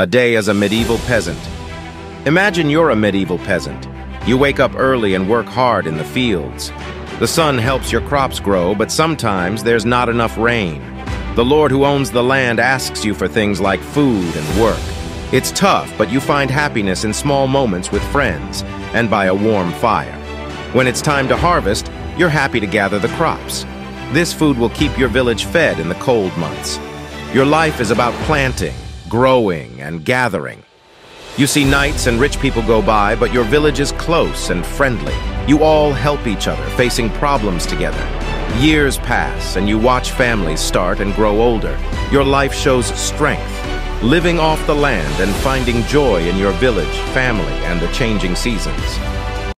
A day as a medieval peasant. Imagine you're a medieval peasant. You wake up early and work hard in the fields. The sun helps your crops grow, but sometimes there's not enough rain. The Lord who owns the land asks you for things like food and work. It's tough, but you find happiness in small moments with friends and by a warm fire. When it's time to harvest, you're happy to gather the crops. This food will keep your village fed in the cold months. Your life is about planting, growing, and gathering. You see knights and rich people go by, but your village is close and friendly. You all help each other, facing problems together. Years pass, and you watch families start and grow older. Your life shows strength, living off the land and finding joy in your village, family, and the changing seasons.